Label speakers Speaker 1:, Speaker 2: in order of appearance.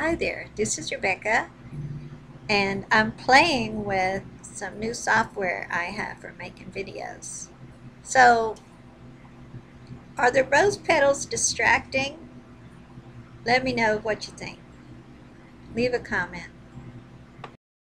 Speaker 1: Hi there, this is Rebecca, and I'm playing with some new software I have for making videos. So, are the rose petals distracting? Let me know what you think. Leave a comment.